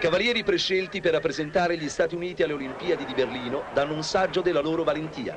Cavalieri prescelti per rappresentare gli Stati Uniti alle Olimpiadi di Berlino danno un saggio della loro valentia.